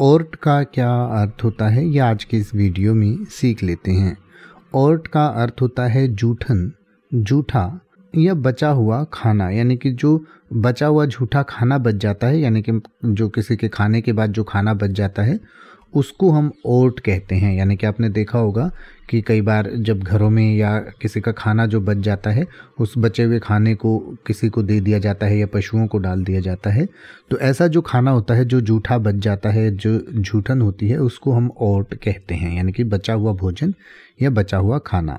Oort का क्या अर्थ होता है? ये आज के इस वीडियो में सीख लेते हैं। ओर्ट का अर्थ होता है जूठन, जूठा या बचा हुआ खाना। यानी कि जो बचा हुआ झूठा खाना बच जाता है, यानी कि जो किसी के खाने के बाद जो खाना बच जाता है उसको हम ओट कहते हैं। यानी कि आपने देखा होगा कि कई बार जब घरों में या किसी का खाना जो बच जाता है, उस बचे हुए खाने को किसी को दे दिया जाता है या पशुओं को डाल दिया जाता है। तो ऐसा जो खाना होता है, जो जूठा बच जाता है, जो झूठन होती है, उसको हम ओट कहते हैं। यानी कि बचा हुआ भोजन या बचा हुआ खाना।